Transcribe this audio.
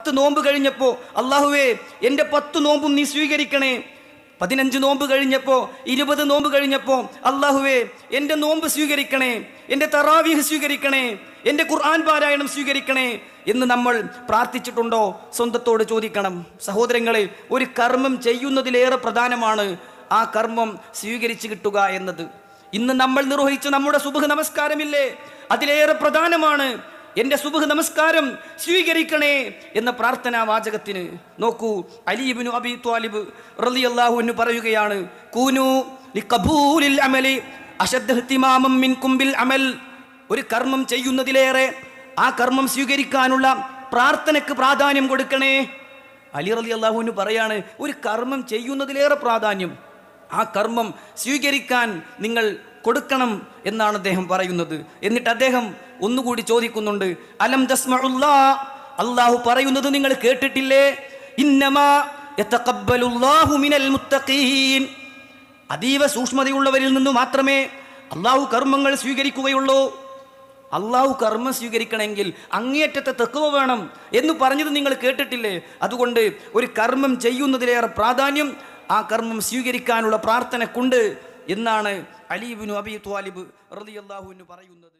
പത്ത് നോമ്പ് കഴിഞ്ഞപ്പോൾ അള്ളാഹുവേ എന്റെ പത്ത് നോമ്പും നീ സ്വീകരിക്കണേ. പതിനഞ്ച് നോമ്പ് കഴിഞ്ഞപ്പോൾ ഇരുപത് നോമ്പ് കഴിഞ്ഞപ്പോൾ അള്ളാഹുവേ എന്റെ നോമ്പ് സ്വീകരിക്കണേ എന്റെ തറാവീഹ് സ്വീകരിക്കണേ എന്റെ ഖുർആൻ പാരായണം സ്വീകരിക്കണേ എന്ന് നമ്മൾ പ്രാർത്ഥിച്ചിട്ടുണ്ടോ? സ്വന്തത്തോട് ചോദിക്കണം. സഹോദരങ്ങളെ ഒരു കർമ്മം ചെയ്യുന്നതിലേറെ പ്രധാനമാണ് ആ കർമ്മം സ്വീകരിച്ചു കിട്ടുക എന്നത്. ഇന്ന് നമ്മൾ നിർവഹിച്ച നമ്മുടെ സുബഹ് നമസ്കാരമില്ലേ? അതിലേറെ പ്രധാനമാണ് എന്റെ സുബഹ് നമസ്കാരം സ്വീകരിക്കണേ എന്ന പ്രാർത്ഥനാ വാചകത്തിന് നോക്കൂ. അലീബിനു അബി ത്വാലിബ് റലി അള്ളാഹു എന്ന് പറയുകയാണ് കൂനു ലിഖബൂലിൽ അമലി അശദ്ദ മിൻ ബിൽ അമൽ. ഒരു കർമ്മം ചെയ്യുന്നതിലേറെ ആ കർമ്മം സ്വീകരിക്കാനുള്ള പ്രാർത്ഥനയ്ക്ക് പ്രാധാന്യം കൊടുക്കണേ. അലി റലി അള്ളാഹുവിന് പറയാണ് ഒരു കർമ്മം ചെയ്യുന്നതിലേറെ പ്രാധാന്യം. ആ കർമ്മം സ്വീകരിക്കാൻ നിങ്ങൾ കൊടുക്കണം എന്നാണ് അദ്ദേഹം പറയുന്നത്. എന്നിട്ട് അദ്ദേഹം ഒന്നുകൂടി ചോദിക്കുന്നുണ്ട് അലം തസ്മഉല്ലാ? അള്ളാഹു പറയുന്നത് നിങ്ങൾ കേട്ടിട്ടില്ലേ? മിനൽ മുത്തഖീൻ. അതീവ സൂക്ഷ്മതയുള്ളവരിൽ നിന്ന് മാത്രമേ അള്ളാഹു കർമ്മങ്ങൾ സ്വീകരിക്കുകയുള്ളൂ. അള്ളാഹു കർമ്മം സ്വീകരിക്കണമെങ്കിൽ അങ്ങേയറ്റത്തെ തെക്കുവ വേണം എന്ന് പറഞ്ഞത് നിങ്ങൾ കേട്ടിട്ടില്ലേ? അതുകൊണ്ട് ഒരു കർമ്മം ചെയ്യുന്നതിലേറെ പ്രാധാന്യം ആ കർമ്മം സ്വീകരിക്കാനുള്ള പ്രാർത്ഥനക്കുണ്ട് എന്നാണ് അലീബിനു അബി ത്വാലിബ് റളിയല്ലാഹു അൻഹു പറയുന്നത്.